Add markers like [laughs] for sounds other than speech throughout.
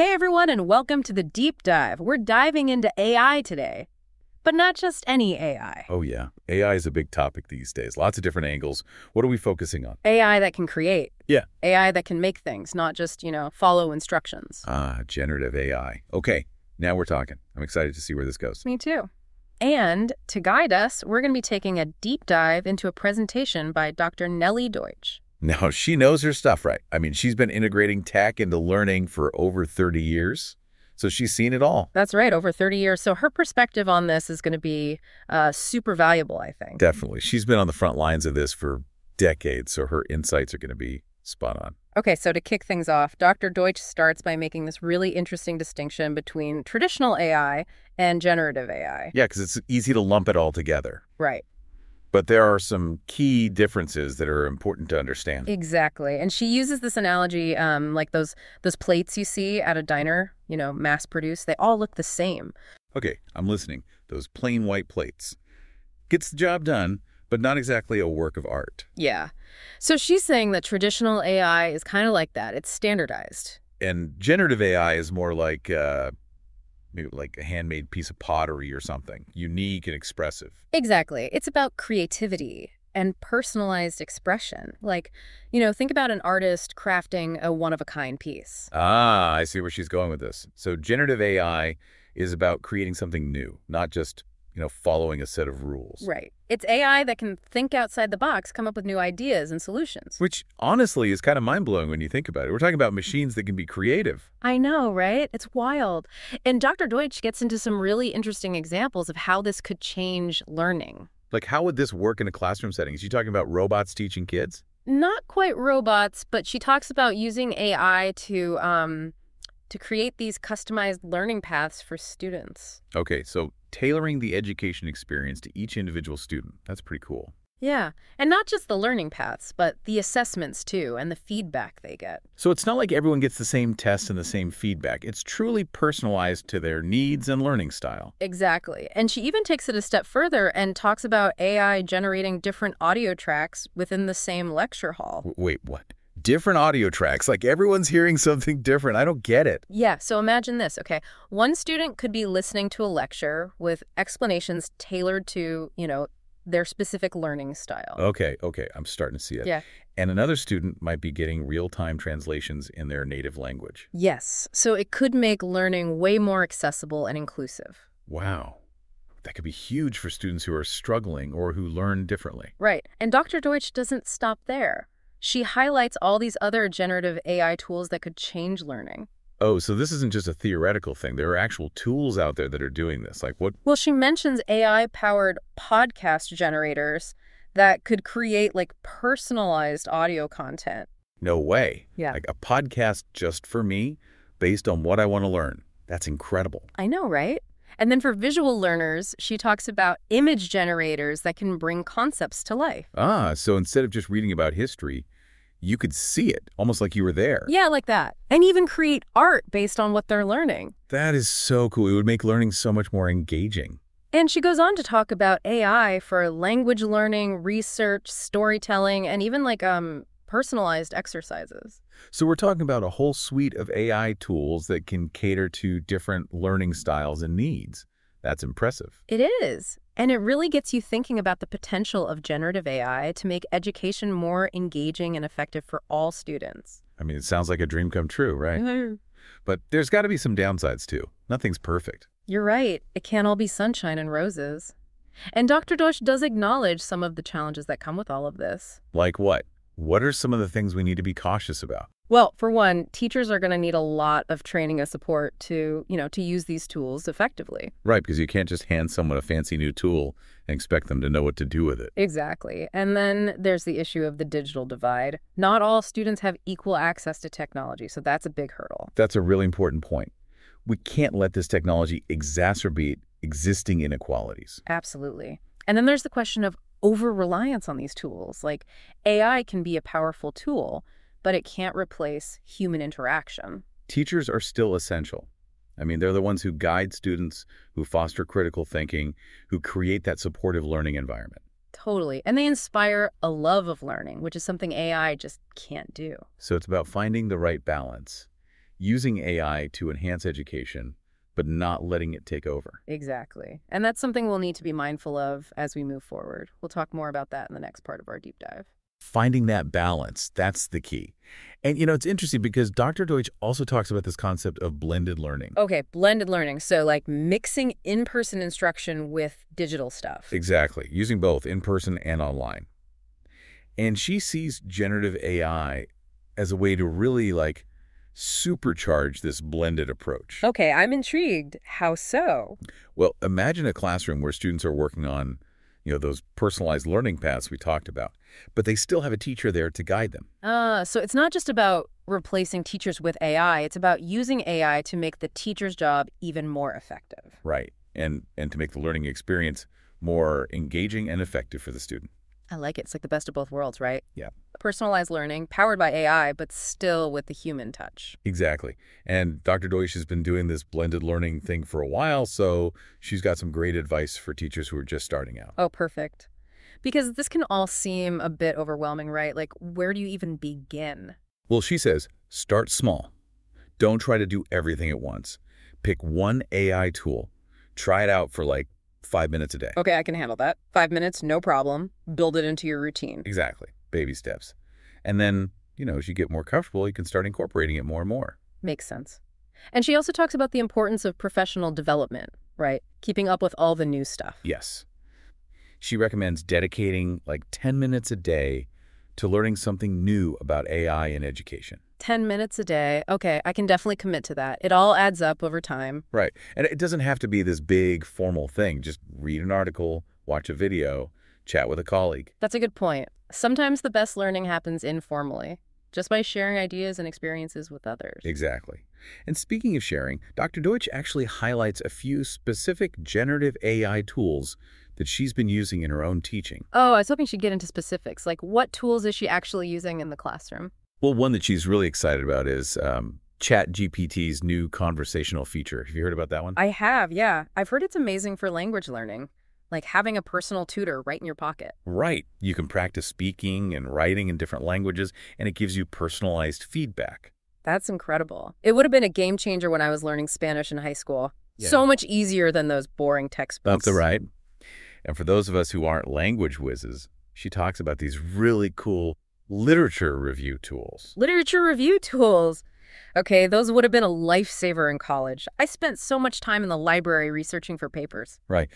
Hey everyone, and welcome to the Deep Dive. We're diving into AI today. But not just any AI. Oh, yeah. AI is a big topic these days. Lots of different angles. What are we focusing on? AI that can create. Yeah. AI that can make things, not just, you know, follow instructions. Ah, generative AI. Okay, now we're talking. I'm excited to see where this goes. Me too. And to guide us, we're going to be taking a deep dive into a presentation by Dr. Nellie Deutsch. Now, [laughs] she knows her stuff, right? I mean, she's been integrating tech into learning for over 30 years, so she's seen it all. That's right, over 30 years. So her perspective on this is going to be uh, super valuable, I think. Definitely. She's been on the front lines of this for decades, so her insights are going to be spot on. Okay, so to kick things off, Dr. Deutsch starts by making this really interesting distinction between traditional AI and generative AI. Yeah, because it's easy to lump it all together. Right. But there are some key differences that are important to understand. Exactly. And she uses this analogy um, like those those plates you see at a diner, you know, mass produced, they all look the same. Okay, I'm listening. Those plain white plates. Gets the job done, but not exactly a work of art. Yeah. So she's saying that traditional AI is kind of like that. It's standardized. And generative AI is more like, uh, maybe like a handmade piece of pottery or something, unique and expressive. Exactly. It's about creativity and personalized expression. Like, you know, think about an artist crafting a one-of-a-kind piece. Ah, I see where she's going with this. So generative AI is about creating something new, not just, you know, following a set of rules. Right. It's AI that can think outside the box, come up with new ideas and solutions. Which, honestly, is kind of mind-blowing when you think about it. We're talking about machines that can be creative. I know, right? It's wild. And Dr. Deutsch gets into some really interesting examples of how this could change learning. Like, how would this work in a classroom setting? Is she talking about robots teaching kids? Not quite robots, but she talks about using AI to um, to create these customized learning paths for students. Okay, so tailoring the education experience to each individual student. That's pretty cool. Yeah, and not just the learning paths, but the assessments too, and the feedback they get. So it's not like everyone gets the same tests and the same feedback. It's truly personalized to their needs and learning style. Exactly. And she even takes it a step further and talks about AI generating different audio tracks within the same lecture hall. W wait, what? Different audio tracks, like everyone's hearing something different. I don't get it. Yeah, so imagine this, okay? One student could be listening to a lecture with explanations tailored to, you know, their specific learning style. Okay, okay, I'm starting to see it. Yeah. And another student might be getting real-time translations in their native language. Yes, so it could make learning way more accessible and inclusive. Wow. That could be huge for students who are struggling or who learn differently. Right, and Dr. Deutsch doesn't stop there. She highlights all these other generative AI tools that could change learning. Oh, so this isn't just a theoretical thing. There are actual tools out there that are doing this. Like what? Well, she mentions AI-powered podcast generators that could create like personalized audio content. No way. Yeah. Like a podcast just for me based on what I want to learn. That's incredible. I know, right? And then for visual learners, she talks about image generators that can bring concepts to life. Ah, so instead of just reading about history, you could see it, almost like you were there. Yeah, like that. And even create art based on what they're learning. That is so cool. It would make learning so much more engaging. And she goes on to talk about AI for language learning, research, storytelling, and even like um personalized exercises. So we're talking about a whole suite of AI tools that can cater to different learning styles and needs. That's impressive. It is. And it really gets you thinking about the potential of generative AI to make education more engaging and effective for all students. I mean, it sounds like a dream come true, right? Mhm. But there's got to be some downsides too. Nothing's perfect. You're right. It can't all be sunshine and roses. And Dr. Deutsch does acknowledge some of the challenges that come with all of this. Like what? What are some of the things we need to be cautious about? Well, for one, teachers are going to need a lot of training and support to, you know, to use these tools effectively. Right, because you can't just hand someone a fancy new tool and expect them to know what to do with it. Exactly. And then there's the issue of the digital divide. Not all students have equal access to technology, so that's a big hurdle. That's a really important point. We can't let this technology exacerbate existing inequalities. Absolutely. And then there's the question of over-reliance on these tools. Like AI can be a powerful tool, but it can't replace human interaction. Teachers are still essential. I mean, they're the ones who guide students, who foster critical thinking, who create that supportive learning environment. Totally. And they inspire a love of learning, which is something AI just can't do. So it's about finding the right balance, using AI to enhance education, but not letting it take over. Exactly. And that's something we'll need to be mindful of as we move forward. We'll talk more about that in the next part of our deep dive. Finding that balance, that's the key. And, you know, it's interesting because Dr. Deutsch also talks about this concept of blended learning. Okay, blended learning. So like mixing in-person instruction with digital stuff. Exactly, using both in-person and online. And she sees generative AI as a way to really, like, supercharge this blended approach. Okay, I'm intrigued. How so? Well, imagine a classroom where students are working on, you know, those personalized learning paths we talked about, but they still have a teacher there to guide them. Uh, so it's not just about replacing teachers with AI, it's about using AI to make the teacher's job even more effective. Right. And and to make the learning experience more engaging and effective for the student. I like it. It's like the best of both worlds, right? Yeah. Personalized learning, powered by AI, but still with the human touch. Exactly. And Dr. Deutsch has been doing this blended learning thing for a while, so she's got some great advice for teachers who are just starting out. Oh, perfect. Because this can all seem a bit overwhelming, right? Like, where do you even begin? Well, she says, start small. Don't try to do everything at once. Pick one AI tool. Try it out for like five minutes a day. Okay, I can handle that. Five minutes, no problem. Build it into your routine. Exactly. Baby steps. And then, you know, as you get more comfortable, you can start incorporating it more and more. Makes sense. And she also talks about the importance of professional development, right? Keeping up with all the new stuff. Yes. She recommends dedicating like 10 minutes a day to learning something new about AI in education. 10 minutes a day. Okay, I can definitely commit to that. It all adds up over time. Right. And it doesn't have to be this big formal thing. Just read an article, watch a video, chat with a colleague. That's a good point. Sometimes the best learning happens informally, just by sharing ideas and experiences with others. Exactly. And speaking of sharing, Dr. Deutsch actually highlights a few specific generative AI tools that she's been using in her own teaching. Oh, I was hoping she'd get into specifics. Like, what tools is she actually using in the classroom? Well, one that she's really excited about is um, ChatGPT's new conversational feature. Have you heard about that one? I have, yeah. I've heard it's amazing for language learning, like having a personal tutor right in your pocket. Right. You can practice speaking and writing in different languages, and it gives you personalized feedback. That's incredible. It would have been a game changer when I was learning Spanish in high school. Yeah. So much easier than those boring textbooks. That's right. And for those of us who aren't language whizzes, she talks about these really cool literature review tools. Literature review tools. Okay, those would have been a lifesaver in college. I spent so much time in the library researching for papers. Right.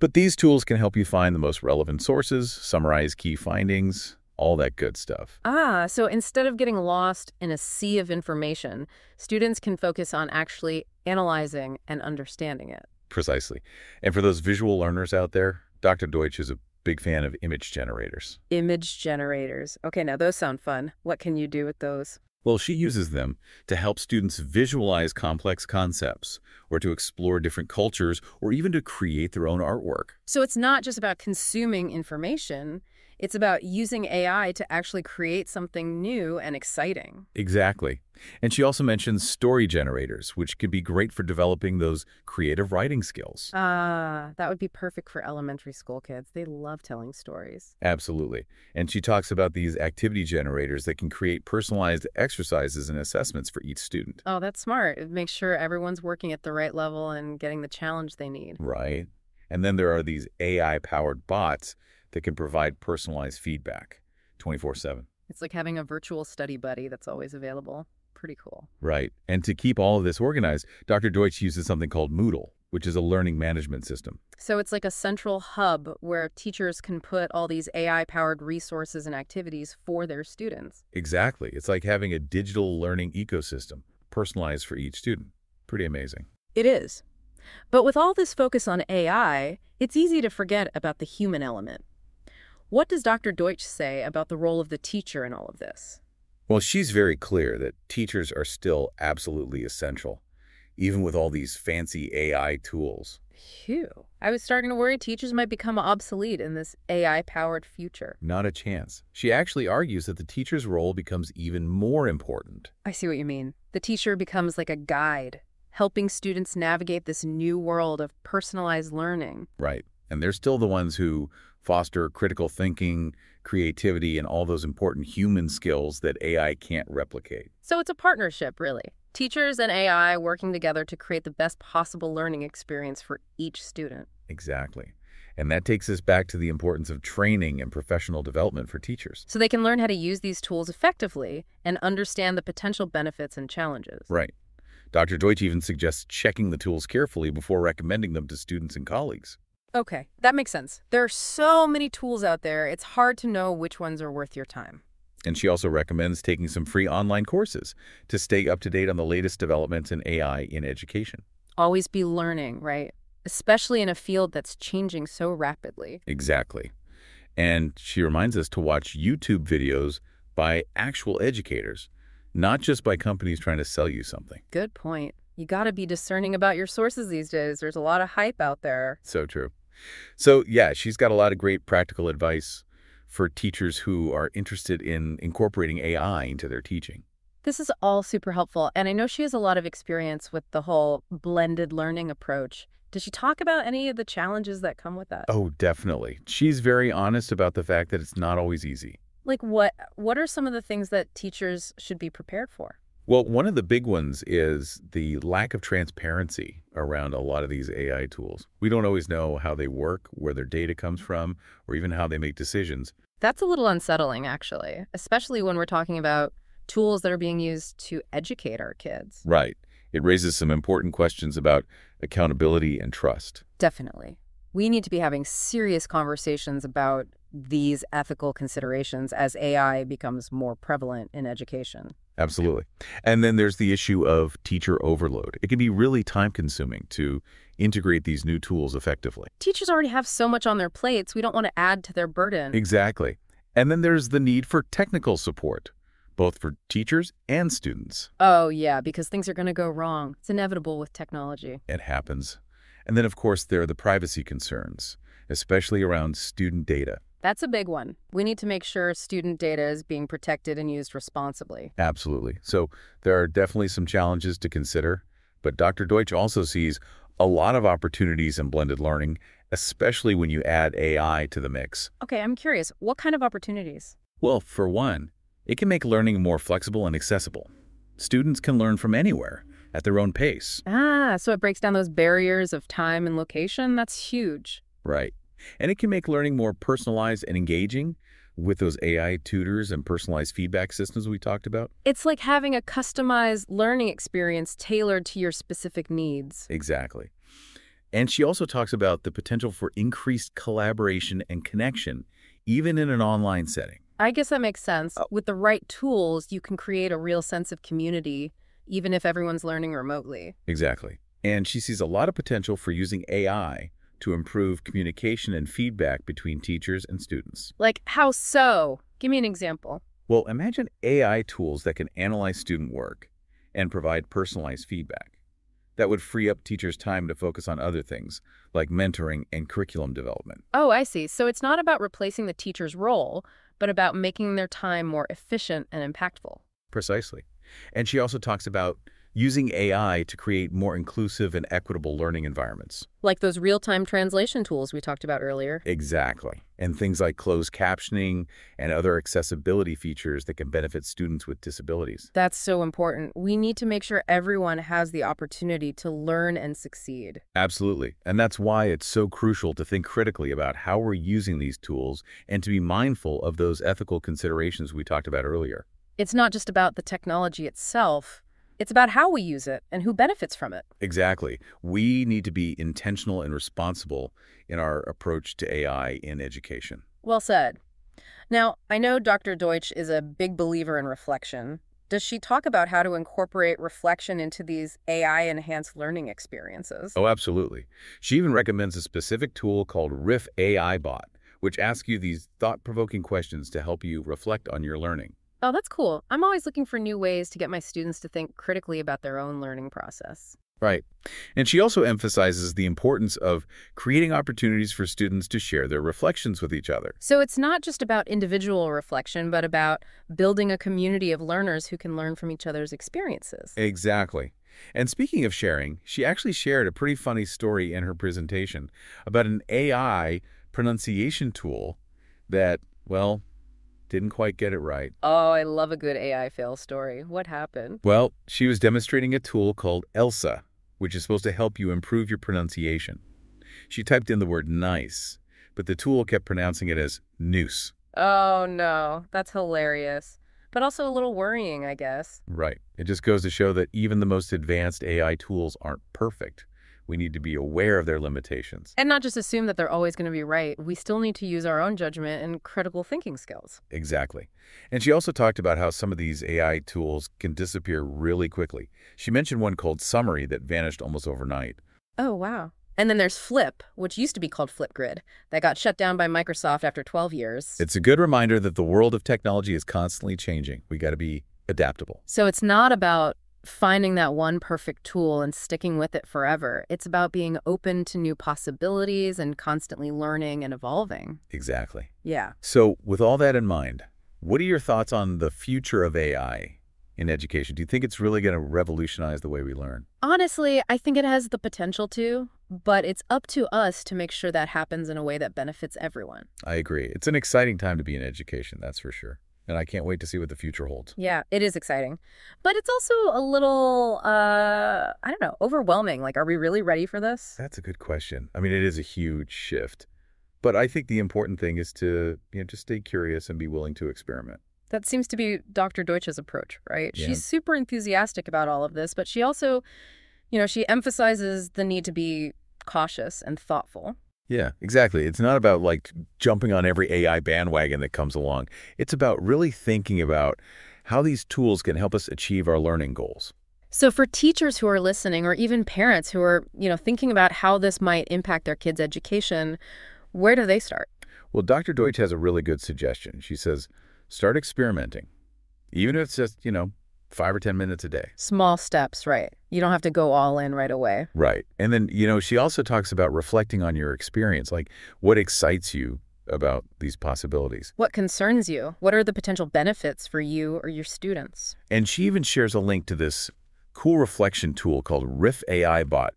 But these tools can help you find the most relevant sources, summarize key findings, all that good stuff. Ah, so instead of getting lost in a sea of information, students can focus on actually analyzing and understanding it. Precisely. And for those visual learners out there, Dr. Deutsch is a big fan of image generators. Image generators. Okay, now those sound fun. What can you do with those? Well, she uses them to help students visualize complex concepts, or to explore different cultures, or even to create their own artwork. So it's not just about consuming information, it's about using AI to actually create something new and exciting. Exactly. And she also mentions story generators, which could be great for developing those creative writing skills. Ah, that would be perfect for elementary school kids. They love telling stories. Absolutely. And she talks about these activity generators that can create personalized exercises and assessments for each student. Oh, that's smart. It makes sure everyone's working at the right level and getting the challenge they need. Right. And then there are these AI-powered bots that can provide personalized feedback 24-7. It's like having a virtual study buddy that's always available. Pretty cool. Right. And to keep all of this organized, Dr. Deutsch uses something called Moodle, which is a learning management system. So it's like a central hub where teachers can put all these AI-powered resources and activities for their students. Exactly. It's like having a digital learning ecosystem, personalized for each student. Pretty amazing. It is. But with all this focus on AI, it's easy to forget about the human element. What does Dr. Deutsch say about the role of the teacher in all of this? Well, she's very clear that teachers are still absolutely essential, even with all these fancy AI tools. Phew. I was starting to worry teachers might become obsolete in this AI-powered future. Not a chance. She actually argues that the teacher's role becomes even more important. I see what you mean. The teacher becomes like a guide, helping students navigate this new world of personalized learning. Right. And they're still the ones who foster critical thinking, creativity, and all those important human skills that AI can't replicate. So it's a partnership, really. Teachers and AI working together to create the best possible learning experience for each student. Exactly. And that takes us back to the importance of training and professional development for teachers. So they can learn how to use these tools effectively and understand the potential benefits and challenges. Right. Dr. Deutsch even suggests checking the tools carefully before recommending them to students and colleagues. Okay, that makes sense. There are so many tools out there, it's hard to know which ones are worth your time. And she also recommends taking some free online courses to stay up to date on the latest developments in AI in education. Always be learning, right? Especially in a field that's changing so rapidly. Exactly. And she reminds us to watch YouTube videos by actual educators, not just by companies trying to sell you something. Good point. You got to be discerning about your sources these days. There's a lot of hype out there. So true. So yeah, she's got a lot of great practical advice for teachers who are interested in incorporating AI into their teaching. This is all super helpful, and I know she has a lot of experience with the whole blended learning approach. Does she talk about any of the challenges that come with that? Oh, definitely. She's very honest about the fact that it's not always easy. Like what what are some of the things that teachers should be prepared for? Well, one of the big ones is the lack of transparency around a lot of these AI tools. We don't always know how they work, where their data comes from, or even how they make decisions. That's a little unsettling, actually, especially when we're talking about tools that are being used to educate our kids. Right. It raises some important questions about accountability and trust. Definitely. We need to be having serious conversations about these ethical considerations as AI becomes more prevalent in education. Absolutely. And then there's the issue of teacher overload. It can be really time consuming to integrate these new tools effectively. Teachers already have so much on their plates, we don't want to add to their burden. Exactly. And then there's the need for technical support, both for teachers and students. Oh, yeah, because things are going to go wrong. It's inevitable with technology. It happens. And then, of course, there are the privacy concerns, especially around student data. That's a big one. We need to make sure student data is being protected and used responsibly. Absolutely. So there are definitely some challenges to consider, but Dr. Deutsch also sees a lot of opportunities in blended learning, especially when you add AI to the mix. Okay, I'm curious, what kind of opportunities? Well, for one, it can make learning more flexible and accessible. Students can learn from anywhere at their own pace. Ah, so it breaks down those barriers of time and location? That's huge. Right. And it can make learning more personalized and engaging with those AI tutors and personalized feedback systems we talked about. It's like having a customized learning experience tailored to your specific needs. Exactly. And she also talks about the potential for increased collaboration and connection, even in an online setting. I guess that makes sense. Uh, with the right tools, you can create a real sense of community, even if everyone's learning remotely. Exactly. And she sees a lot of potential for using AI to improve communication and feedback between teachers and students. Like, how so? Give me an example. Well, imagine AI tools that can analyze student work and provide personalized feedback. That would free up teachers' time to focus on other things, like mentoring and curriculum development. Oh, I see. So it's not about replacing the teacher's role, but about making their time more efficient and impactful. Precisely. And she also talks about using AI to create more inclusive and equitable learning environments. Like those real-time translation tools we talked about earlier. Exactly. And things like closed captioning and other accessibility features that can benefit students with disabilities. That's so important. We need to make sure everyone has the opportunity to learn and succeed. Absolutely. And that's why it's so crucial to think critically about how we're using these tools and to be mindful of those ethical considerations we talked about earlier. It's not just about the technology itself, it's about how we use it and who benefits from it. Exactly. We need to be intentional and responsible in our approach to AI in education. Well said. Now, I know Dr. Deutsch is a big believer in reflection. Does she talk about how to incorporate reflection into these AI-enhanced learning experiences? Oh, absolutely. She even recommends a specific tool called Riff AI Bot, which asks you these thought-provoking questions to help you reflect on your learning. Oh, that's cool. I'm always looking for new ways to get my students to think critically about their own learning process. Right. And she also emphasizes the importance of creating opportunities for students to share their reflections with each other. So it's not just about individual reflection, but about building a community of learners who can learn from each other's experiences. Exactly. And speaking of sharing, she actually shared a pretty funny story in her presentation about an AI pronunciation tool that, well, didn't quite get it right. Oh, I love a good AI fail story. What happened? Well, she was demonstrating a tool called ELSA, which is supposed to help you improve your pronunciation. She typed in the word nice, but the tool kept pronouncing it as noose. Oh, no. That's hilarious. But also a little worrying, I guess. Right. It just goes to show that even the most advanced AI tools aren't perfect. We need to be aware of their limitations. And not just assume that they're always going to be right. We still need to use our own judgment and critical thinking skills. Exactly. And she also talked about how some of these AI tools can disappear really quickly. She mentioned one called Summary that vanished almost overnight. Oh, wow. And then there's Flip, which used to be called Flipgrid, that got shut down by Microsoft after 12 years. It's a good reminder that the world of technology is constantly changing. We got to be adaptable. So it's not about finding that one perfect tool and sticking with it forever. It's about being open to new possibilities and constantly learning and evolving. Exactly. Yeah. So with all that in mind, what are your thoughts on the future of AI in education? Do you think it's really going to revolutionize the way we learn? Honestly, I think it has the potential to, but it's up to us to make sure that happens in a way that benefits everyone. I agree. It's an exciting time to be in education, that's for sure. And I can't wait to see what the future holds. Yeah, it is exciting. But it's also a little, uh, I don't know, overwhelming. Like, are we really ready for this? That's a good question. I mean, it is a huge shift. But I think the important thing is to, you know, just stay curious and be willing to experiment. That seems to be Dr. Deutsch's approach, right? Yeah. She's super enthusiastic about all of this, but she also, you know, she emphasizes the need to be cautious and thoughtful. Yeah, exactly. It's not about like jumping on every AI bandwagon that comes along. It's about really thinking about how these tools can help us achieve our learning goals. So for teachers who are listening or even parents who are, you know, thinking about how this might impact their kids' education, where do they start? Well, Dr. Deutsch has a really good suggestion. She says, start experimenting. Even if it's just, you know, five or 10 minutes a day. Small steps, right? You don't have to go all in right away. Right. And then, you know, she also talks about reflecting on your experience, like what excites you about these possibilities. What concerns you? What are the potential benefits for you or your students? And she even shares a link to this cool reflection tool called Riff AI Bot.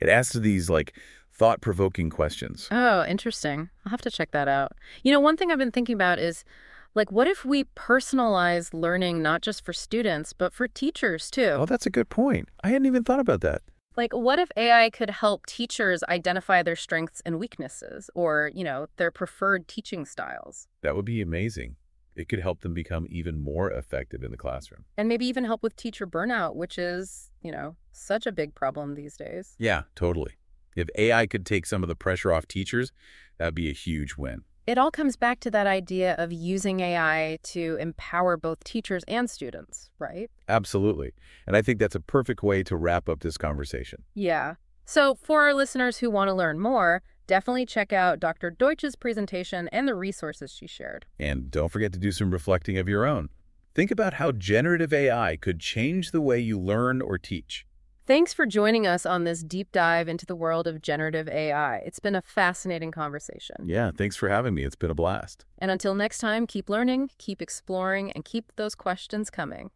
It asks these like thought-provoking questions. Oh, interesting. I'll have to check that out. You know, one thing I've been thinking about is like, what if we personalize learning not just for students, but for teachers too? Oh, that's a good point. I hadn't even thought about that. Like, what if AI could help teachers identify their strengths and weaknesses or, you know, their preferred teaching styles? That would be amazing. It could help them become even more effective in the classroom. And maybe even help with teacher burnout, which is, you know, such a big problem these days. Yeah, totally. If AI could take some of the pressure off teachers, that'd be a huge win. It all comes back to that idea of using AI to empower both teachers and students, right? Absolutely. And I think that's a perfect way to wrap up this conversation. Yeah. So for our listeners who want to learn more, definitely check out Dr. Deutsch's presentation and the resources she shared. And don't forget to do some reflecting of your own. Think about how generative AI could change the way you learn or teach. Thanks for joining us on this deep dive into the world of generative AI. It's been a fascinating conversation. Yeah, thanks for having me. It's been a blast. And until next time, keep learning, keep exploring, and keep those questions coming.